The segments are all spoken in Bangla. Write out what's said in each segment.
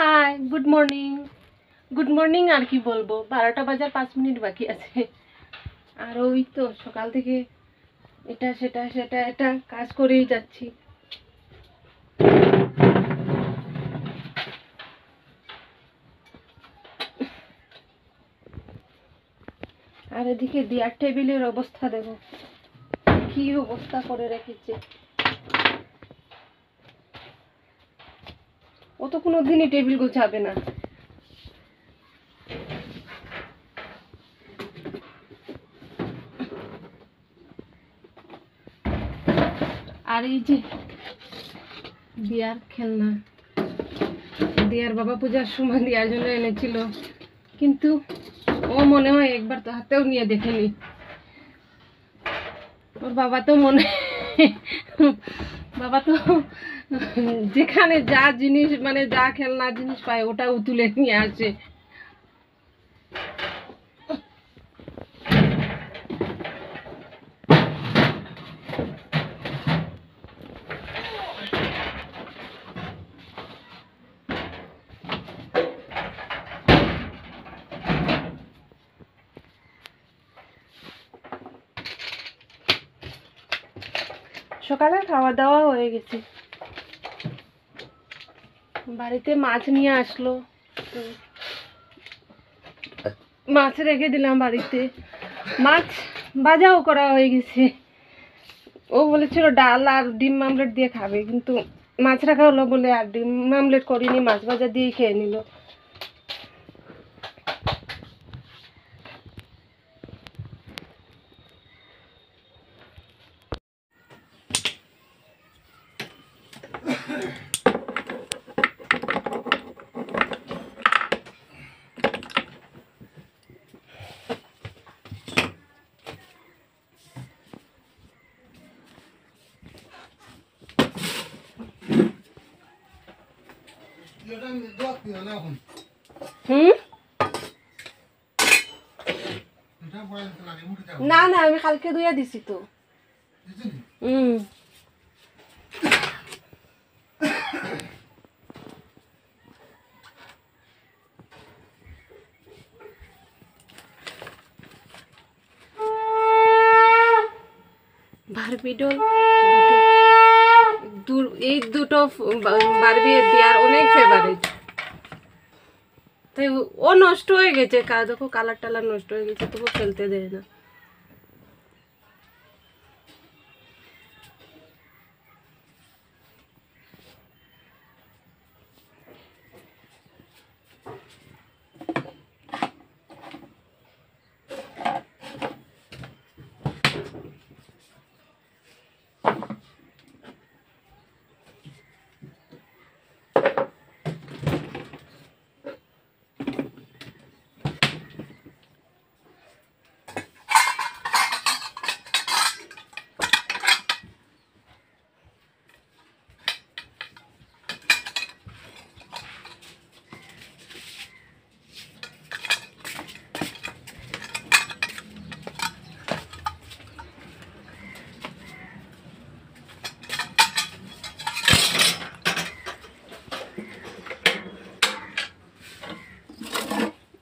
Hi good morning good morning আর কি বলব? বারোটা বাজার পাঁচ মিনিট বাকি আছে। আর ওই তো সকাল থেকে এটা, সেটা সেটা এটা কাজ করেই যাচ্ছি। আর এদিকে দেয়ার টেবিলের অবস্থা দেখো। কি অবস্থা করে রেখেছে। তো কোনো দিনই টেবিল গোছাবে না। আর এই যে দিয়ার খেলনা, দিয়ার বাবা পূজার সময় দেওয়ার জন্য এনেছিল। কিন্তু ও মনে হয় একবার তো হাতেও নিয়ে দেখেনি। ওর বাবা তো মনে বাবা তো যেখানে যা জিনিস মানে যা খেলনা জিনিস পায়, ওটাও তুলে নিয়ে আসে। সকালে খাওয়া দাওয়া হয়ে গেছে। বাড়িতে মাছ নিয়ে আসলো। তো মাছ রেখে দিলাম বাড়িতে। মাছ বাজাও করা হয়ে গেছে। ও বলেছিল ডাল আর ডিম মামলেট দিয়ে খাবে কিন্তু মাছ রাখা হলো বলে আর ডিম মামলেট করিনি মাছ ভাজা দিয়েই খেয়ে নিল। না না, আমি কালকে ধুয়ে দিছি তো। হুম। বারবি এই দুটো বারবি দেওয়ার অনেক ফেভারিট তাই ও- নষ্ট হয়ে গেছে দেখো কালার টালার নষ্ট হয়ে গেছে তবু ফেলতে দেয় না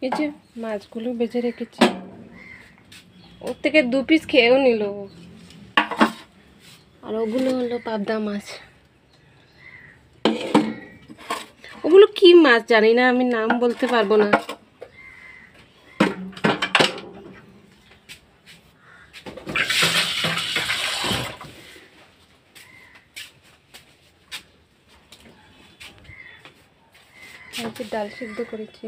এই যে মাছগুলো বেজে রেখেছি। ওর থেকে দু পিস খেয়েও নিল আর ওগুলো হলো পাবদা মাছ। ওগুলো কি মাছ জানি না, আমি নাম বলতে পারব না। ডাল সিদ্ধ করেছি।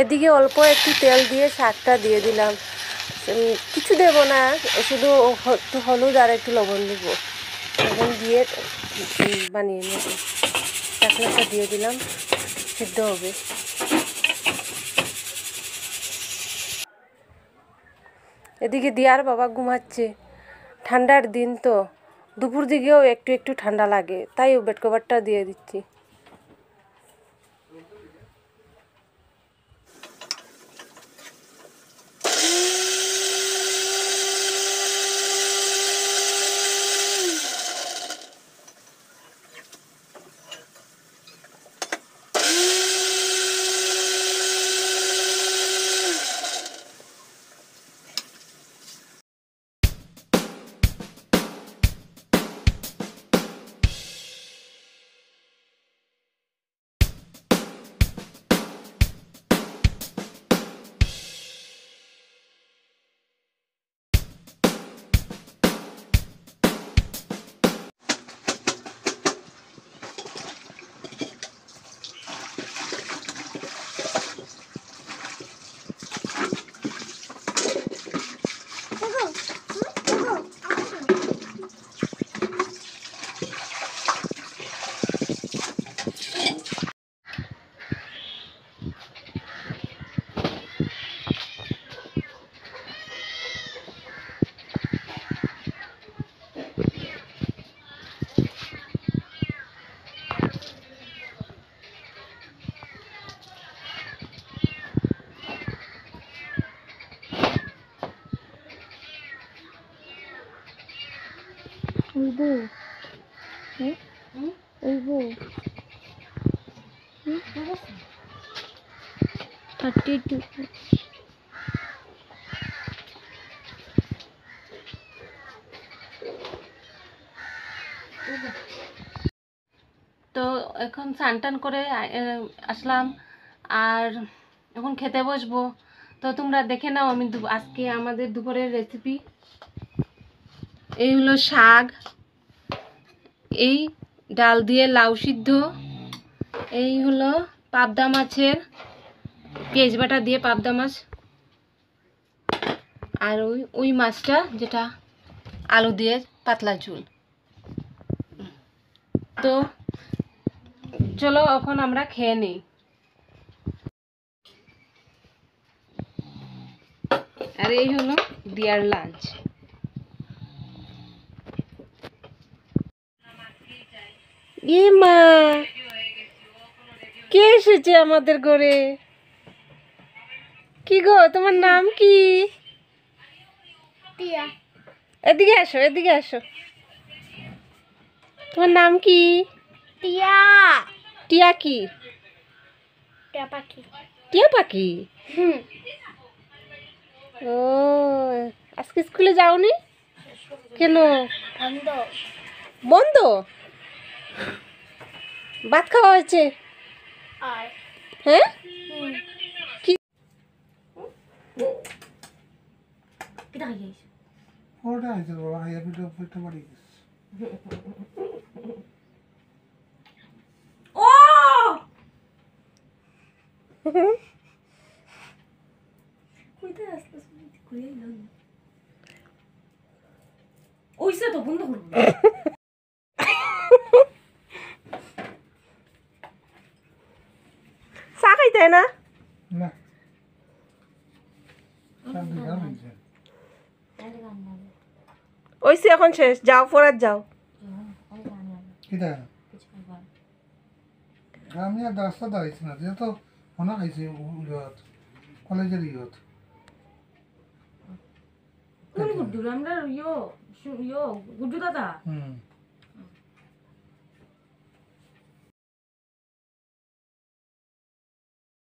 এদিকে অল্প একটু তেল দিয়ে শাকটা দিয়ে দিলাম। কিছু দেব না, শুধু একটু হলুদ আর একটু লবণ দিব। লবণ দিয়ে বানিয়ে নেব। চাকলাটা দিয়ে দিলাম, সিদ্ধ হবে। এদিকে দিয়ার বাবা ঘুমাচ্ছে। ঠান্ডার দিন তো। দুপুর দিকেও একটু একটু ঠান্ডা লাগে, তাই বেড কভারটা দিয়ে দিচ্ছি। ওইবো ওইবো থার্টি টু তো এখন স্নান টান করে আসলাম। আর এখন খেতে বসবো। তো তোমরা দেখে নাও আমি আজকে আমাদের দুপুরের রেসিপি এই হলো শাক। এই ডাল দিয়ে লাউ সিদ্ধ। এই হলো পাবদা মাছের পেঁয়াজ বাটা দিয়ে পাবদা মাছ। আর ওই ওই মাছটা যেটা আলু দিয়ে পাতলা ঝুল। তো চলো এখন আমরা খেয়ে নিই। আর এই হলো দিয়ার লাঞ্চ। এ মা কে এসেছে আমাদের ঘরে? কি গো তোমার নাম কি? এদিকে আসো এদিকে আসো। তোমার নাম কি? টিয়া। টিয়া কি? টিয়া পাখি। টিয়া পাখি? হুম। ও আজকে স্কুলে যাওনি? কেন? বন্ধ। বন্ধ? ভাত খাওয়া হয়েছে? হ্যাঁ? হুম। কি? কিটা খাইছিস ওটা হয়েছে বাবা হাইয়া পিঠে পিঠে বাড়ি গেছে ও! কইতে আসছিস ওইসে তো বন্ধ করব চা খাইতে না না সব বিঘা হয়েছে ওইসে এখন শেষ যাও পড়ার যাও। আমি আর রাস্তা দাঁড়াইছি না যেহেতু মনে খাইছি ইয়ত কলেজের ইয়ত। কোন আমরা ইয়ো ইয়ো গুড্ডু দাদা। হুম।